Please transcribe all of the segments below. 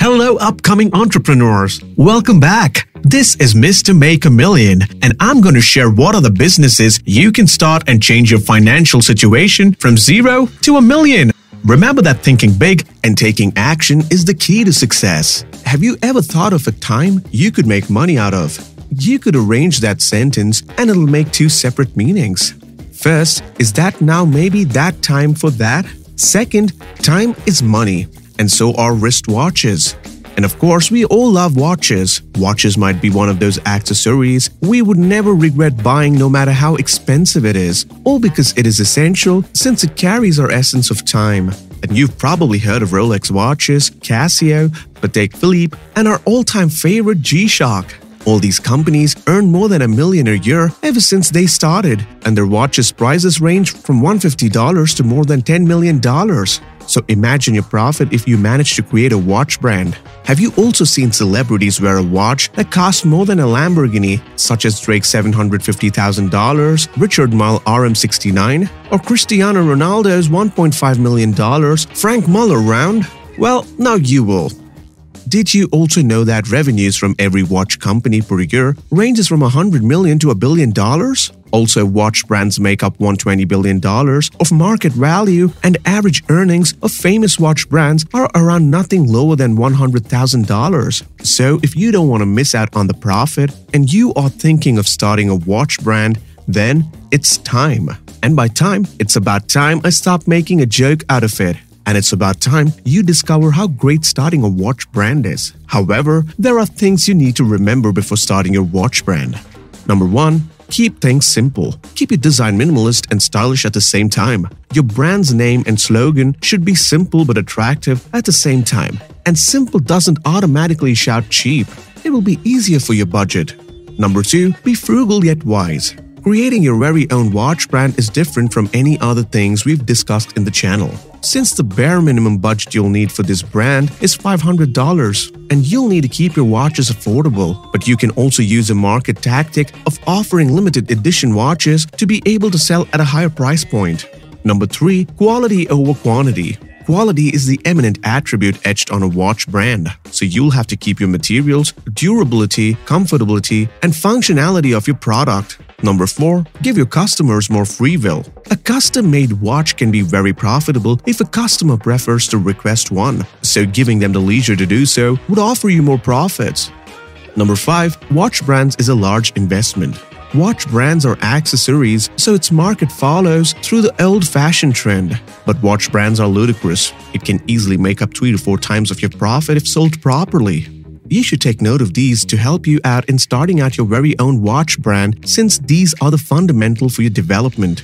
Hello, upcoming entrepreneurs. Welcome back. This is Mr. Make a Million, and I'm going to share what are the businesses you can start and change your financial situation from zero to a million. Remember that thinking big and taking action is the key to success. Have you ever thought of a time you could make money out of? You could arrange that sentence and it'll make two separate meanings. First, is that now maybe that time for that? Second, time is money, and so are wristwatches. And of course, we all love watches. Watches might be one of those accessories we would never regret buying no matter how expensive it is, all because it is essential since it carries our essence of time. And you've probably heard of Rolex watches, Casio, Patek Philippe, and our all-time favorite G-Shock. All these companies earn more than a million a year ever since they started, and their watches' prices range from $150 to more than $10 million. So imagine your profit if you manage to create a watch brand. Have you also seen celebrities wear a watch that costs more than a Lamborghini, such as Drake's $750,000, Richard Mille RM69, or Cristiano Ronaldo's $1.5 million Franck Muller round? Well, now you will. Did you also know that revenues from every watch company per year ranges from 100 million to a billion dollars? Also, watch brands make up $120 billion of market value, and average earnings of famous watch brands are around nothing lower than $100,000. So, if you don't want to miss out on the profit and you are thinking of starting a watch brand, then it's time. And by time, it's about time I stop making a joke out of it and it's about time you discover how great starting a watch brand is. However, there are things you need to remember before starting your watch brand. Number 1. Keep things simple. Keep your design minimalist and stylish at the same time. Your brand's name and slogan should be simple but attractive at the same time. And simple doesn't automatically shout cheap. It will be easier for your budget. Number 2. Be frugal yet wise. Creating your very own watch brand is different from any other things we've discussed in the channel. Since the bare minimum budget you'll need for this brand is $500, and you'll need to keep your watches affordable, but you can also use a market tactic of offering limited edition watches to be able to sell at a higher price point. Number 3. Quality over quantity. Quality is the eminent attribute etched on a watch brand, so you'll have to keep your materials, durability, comfortability, and functionality of your product. Number 4. Give your customers more free will. A custom-made watch can be very profitable if a customer prefers to request one, so giving them the leisure to do so would offer you more profits. Number 5. Watch brands is a large investment. Watch brands are accessories, so its market follows through the old-fashioned trend. But watch brands are ludicrous. It can easily make up 3 to 4 times of your profit if sold properly. You should take note of these to help you out in starting out your very own watch brand since these are the fundamental for your development.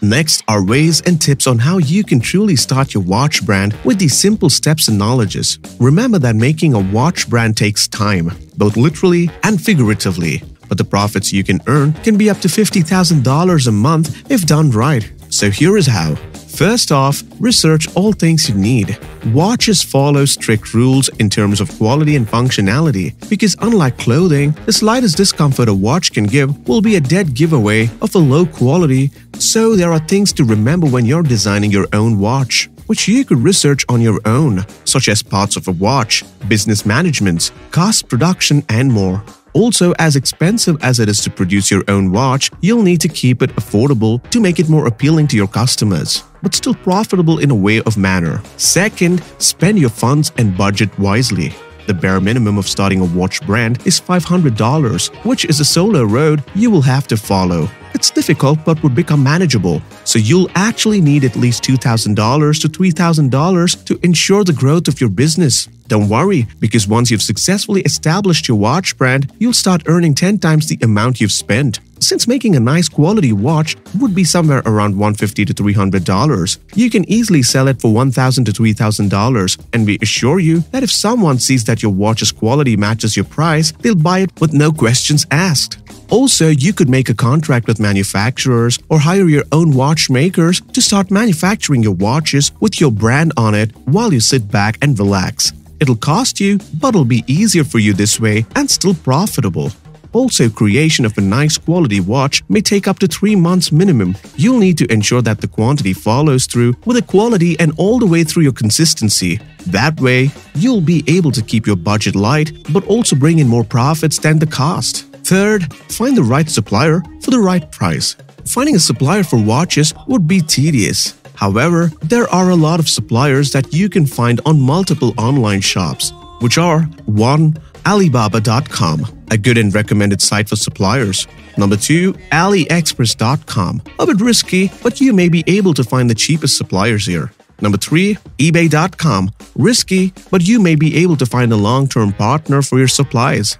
Next are ways and tips on how you can truly start your watch brand with these simple steps and knowledges. Remember that making a watch brand takes time, both literally and figuratively, but the profits you can earn can be up to $50,000 a month if done right. So here is how. First off, research all things you need. Watches follow strict rules in terms of quality and functionality because unlike clothing, the slightest discomfort a watch can give will be a dead giveaway of a low quality, so there are things to remember when you're designing your own watch which you could research on your own, such as parts of a watch, business management, cost production, and more. Also, as expensive as it is to produce your own watch, you'll need to keep it affordable to make it more appealing to your customers, but still profitable in a way of manner. Second, spend your funds and budget wisely. The bare minimum of starting a watch brand is $500, which is a solo road you will have to follow. It's difficult but would become manageable, so you'll actually need at least $2,000 to $3,000 to ensure the growth of your business. Don't worry, because once you've successfully established your watch brand, you'll start earning 10 times the amount you've spent. Since making a nice quality watch would be somewhere around 150 to $300, you can easily sell it for $1,000 to $3,000. And we assure you that if someone sees that your watch's quality matches your price, they'll buy it with no questions asked. Also, you could make a contract with manufacturers or hire your own watchmakers to start manufacturing your watches with your brand on it while you sit back and relax. It'll cost you, but it'll be easier for you this way and still profitable. Also, creation of a nice quality watch may take up to 3 months minimum. You'll need to ensure that the quantity follows through with the quality and all the way through your consistency. That way, you'll be able to keep your budget light but also bring in more profits than the cost. Third, find the right supplier for the right price. Finding a supplier for watches would be tedious. However, there are a lot of suppliers that you can find on multiple online shops, which are 1. Alibaba.com, a good and recommended site for suppliers. Number 2. AliExpress.com, a bit risky, but you may be able to find the cheapest suppliers here. Number 3. eBay.com, risky, but you may be able to find a long term partner for your supplies.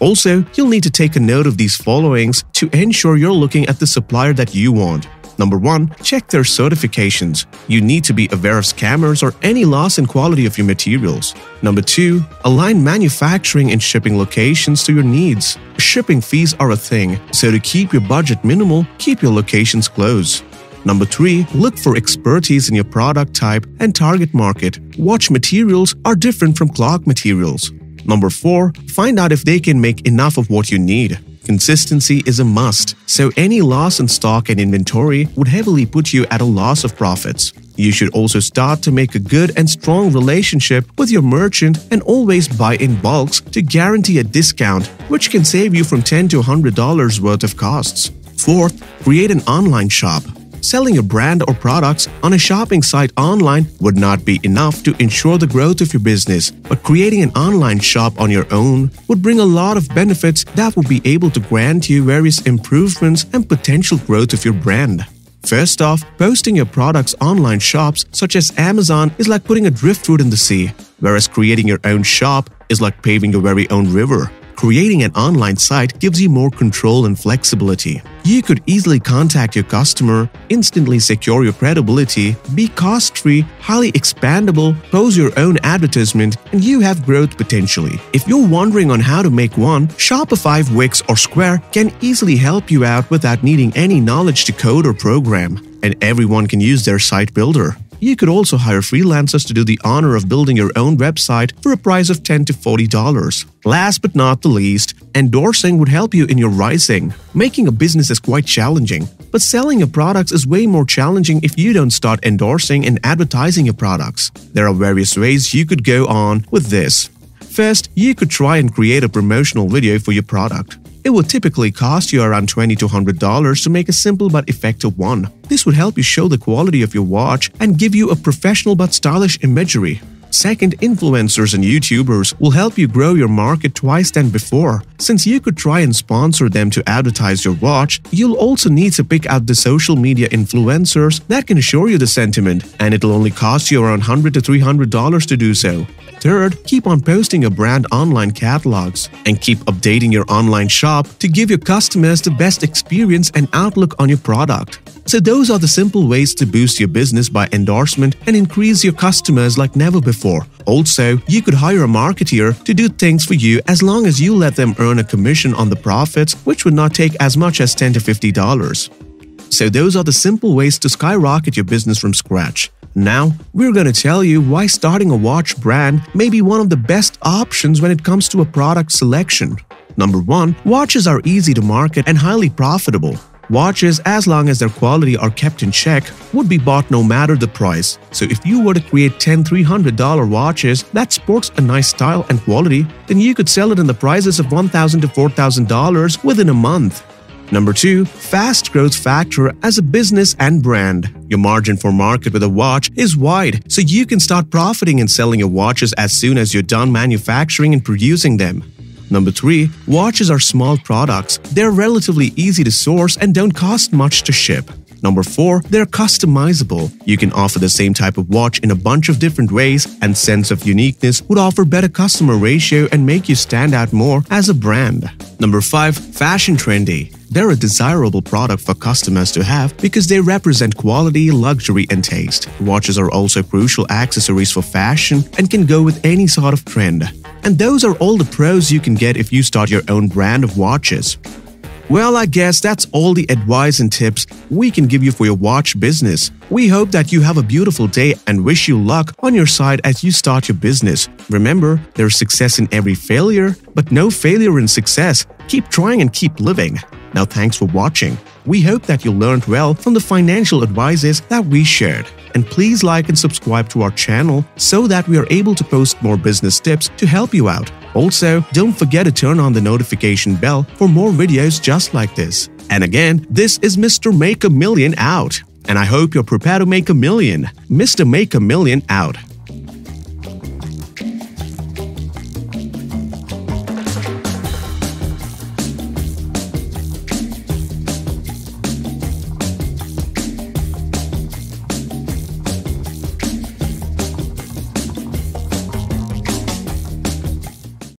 Also, you'll need to take a note of these followings to ensure you're looking at the supplier that you want. Number 1. Check their certifications. You need to be aware of scammers or any loss in quality of your materials. Number 2. Align manufacturing and shipping locations to your needs. Shipping fees are a thing, so to keep your budget minimal, keep your locations close. Number 3. Look for expertise in your product type and target market. Watch materials are different from clock materials. Number 4. Find out if they can make enough of what you need. Consistency is a must, so any loss in stock and inventory would heavily put you at a loss of profits. You should also start to make a good and strong relationship with your merchant and always buy in bulks to guarantee a discount, which can save you from 10 to $100 worth of costs. Fourth, create an online shop. Selling your brand or products on a shopping site online would not be enough to ensure the growth of your business, but creating an online shop on your own would bring a lot of benefits that will be able to grant you various improvements and potential growth of your brand. First off, posting your products online shops such as Amazon is like putting a driftwood in the sea, whereas creating your own shop is like paving your very own river. Creating an online site gives you more control and flexibility. You could easily contact your customer, instantly secure your credibility, be cost free, highly expandable, pose your own advertisement, and you have growth potentially. If you're wondering on how to make one, Shopify, Wix, or Square can easily help you out without needing any knowledge to code or program, and everyone can use their site builder. You could also hire freelancers to do the honor of building your own website for a price of 10 to $40. Last but not the least, endorsing would help you in your rising. Making a business is quite challenging, but selling your products is way more challenging if you don't start endorsing and advertising your products. There are various ways you could go on with this. First, you could try and create a promotional video for your product. It will typically cost you around 20 to $100 to make a simple but effective one. This would help you show the quality of your watch and give you a professional but stylish imagery. Second, influencers and YouTubers will help you grow your market twice than before. Since you could try and sponsor them to advertise your watch, you'll also need to pick out the social media influencers that can show you the sentiment, and it'll only cost you around 100 to $300 to do so. Third, keep on posting your brand online catalogs and keep updating your online shop to give your customers the best experience and outlook on your product. So, those are the simple ways to boost your business by endorsement and increase your customers like never before. Also, you could hire a marketeer to do things for you as long as you let them earn a commission on the profits, which would not take as much as 10 to $50. So, those are the simple ways to skyrocket your business from scratch. Now, we're going to tell you why starting a watch brand may be one of the best options when it comes to a product selection. Number 1. Watches are easy to market and highly profitable. Watches, as long as their quality are kept in check, would be bought no matter the price. So if you were to create 10 $300 watches that sports a nice style and quality, then you could sell it in the prices of 1,000 to $4,000 within a month. Number 2. Fast growth factor as a business and brand. Your margin for market with a watch is wide, so you can start profiting and selling your watches as soon as you're done manufacturing and producing them. Number 3. Watches are small products. They're relatively easy to source and don't cost much to ship. Number 4. They're customizable. You can offer the same type of watch in a bunch of different ways, and sense of uniqueness would offer better customer ratio and make you stand out more as a brand. Number 5. Fashion trendy. They're a desirable product for customers to have because they represent quality, luxury, and taste. Watches are also crucial accessories for fashion and can go with any sort of trend. And those are all the pros you can get if you start your own brand of watches. Well, I guess that's all the advice and tips we can give you for your watch business. We hope that you have a beautiful day and wish you luck on your side as you start your business. Remember, there's success in every failure, but no failure in success. Keep trying and keep living. Now, thanks for watching. We hope that you learned well from the financial advices that we shared. And please like and subscribe to our channel so that we are able to post more business tips to help you out. Also, don't forget to turn on the notification bell for more videos just like this. And again, this is Mr. Make a Million out. And I hope you're prepared to make a million. Mr. Make a Million out.